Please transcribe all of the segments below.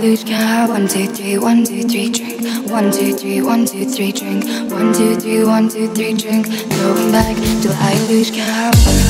lose count. One, two, three, one, two, three, drink One, two, three, one, two, three, drink One, two, three, one, two, three, drink Going back to lose count.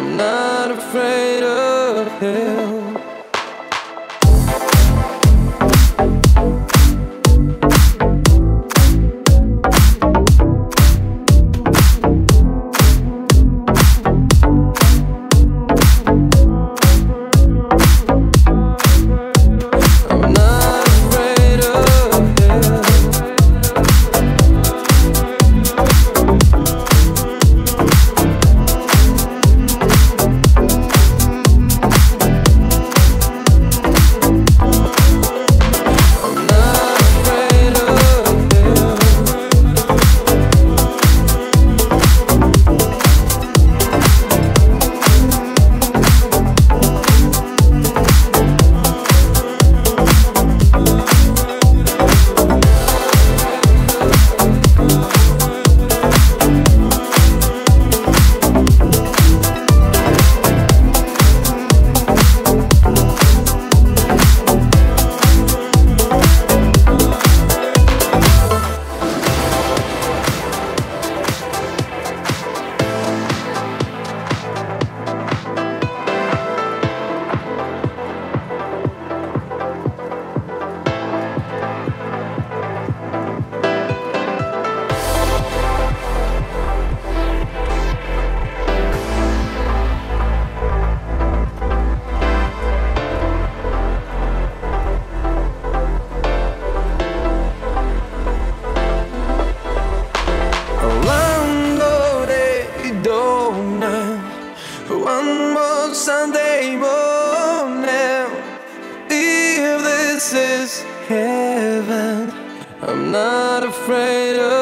I'm not afraid of hell. not afraid of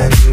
you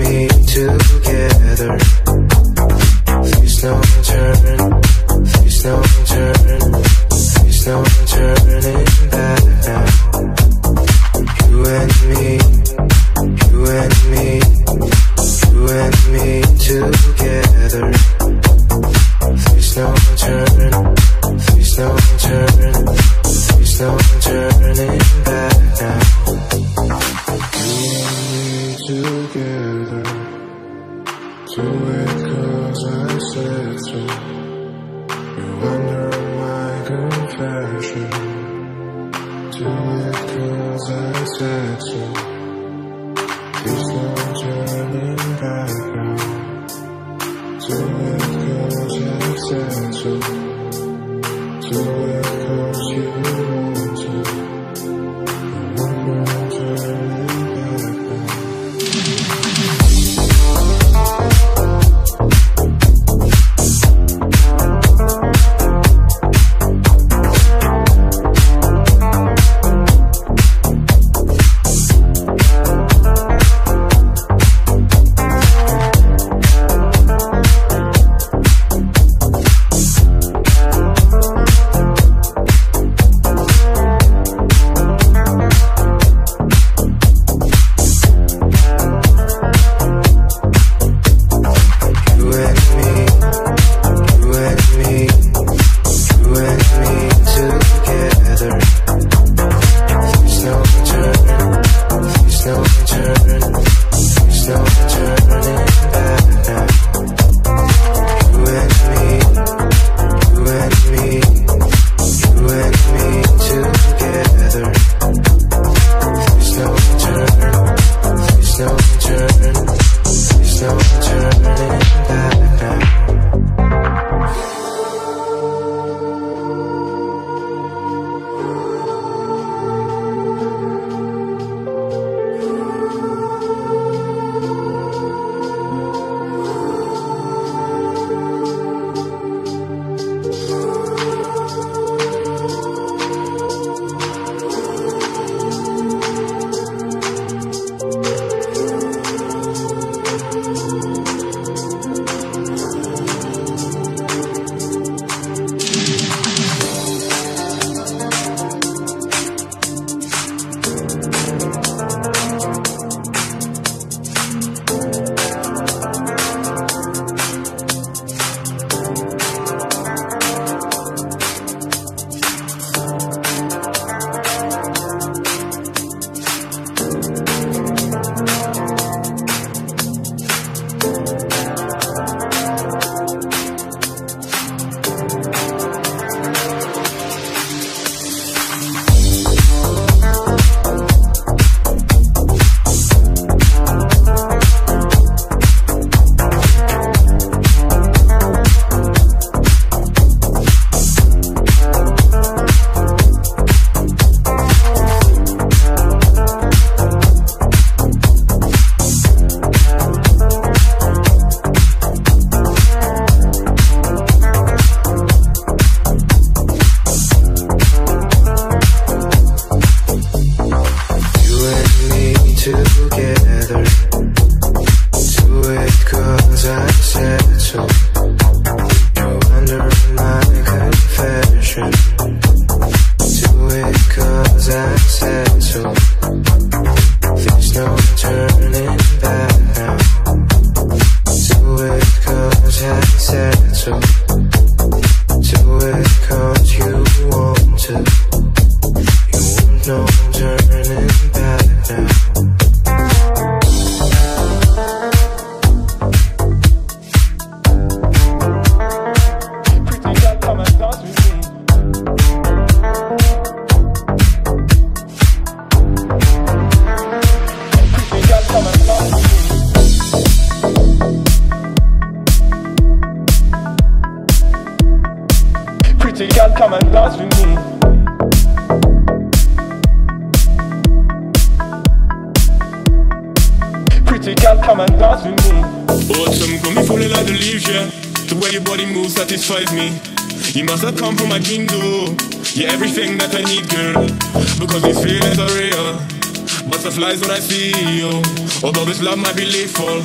this love might be lethal.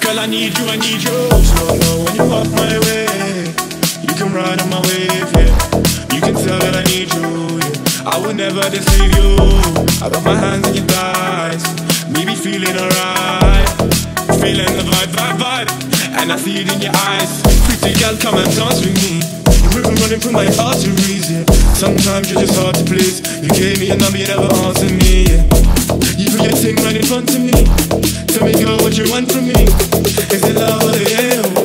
Girl, I need you, I need you. Slow mo when you walk my way. You can ride on my wave, yeah. You can tell that I need you, yeah. I would never deceive you. I got my hands on your thighs. Me be feeling alright. Feeling the vibe, vibe, vibe. And I see it in your eyes. Pretty girl, come and dance with me. Rhythm running through my arteries, yeah. Sometimes you're just hard to please. You gave me a number, you never answered me, yeah. You put your thing right in front of me. Tell me, girl, what you want from me. Is it love or the hell?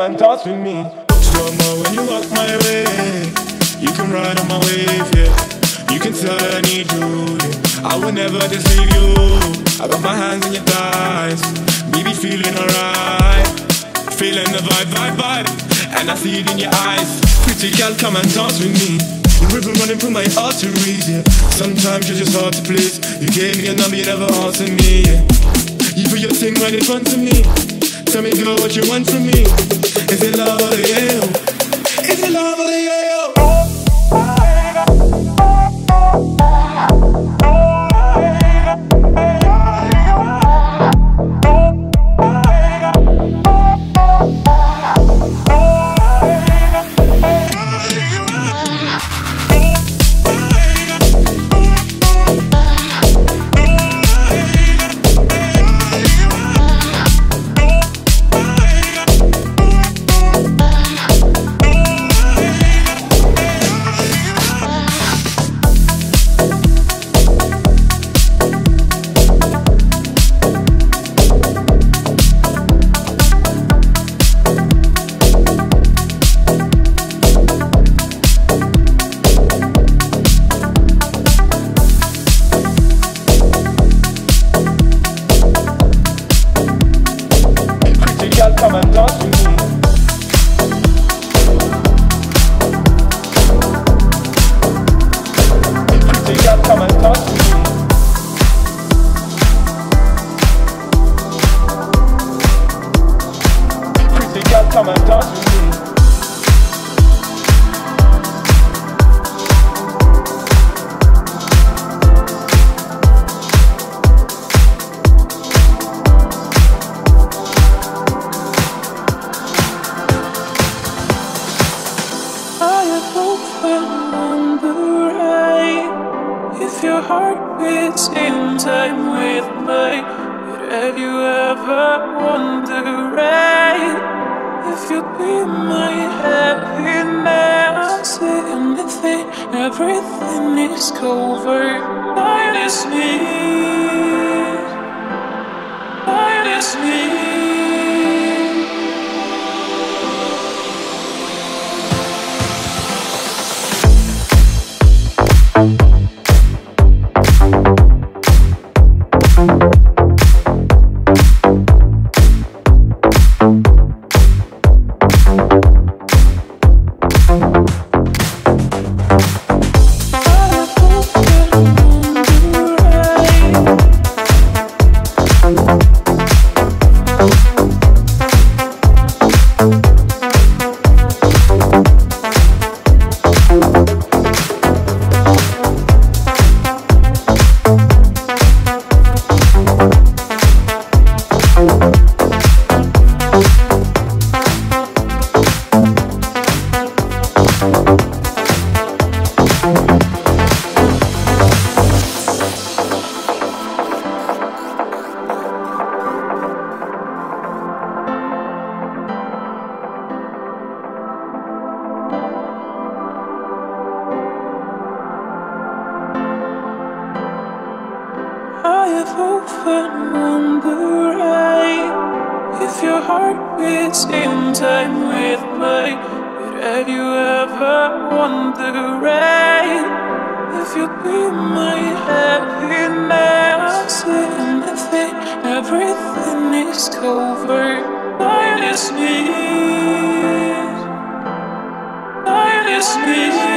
Come and dance with me. Slow mo when you walk my way. You can ride on my wave, yeah. You can tell I need you, yeah. I will never deceive you. I got my hands on your thighs. Baby, feeling alright. Feeling the vibe, vibe, vibe. And I see it in your eyes. Pretty girl, come and dance with me. The rhythm running through my arteries, yeah. Sometimes you're just hard to please. You gave me a number, you never answered me, yeah. You put your thing right in front of me. Tell me, girl, what you want from me. Is heart beats in time with mine. But have you ever wondered if you'd be my happiness? Anything, everything is covered by this need, by this need. Heart in time with mine But have you ever wondered If you'd be my happiness? Anything, everything is covered Minus me? Minus me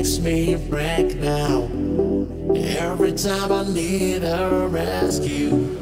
makes me break now. Every time I need a rescue.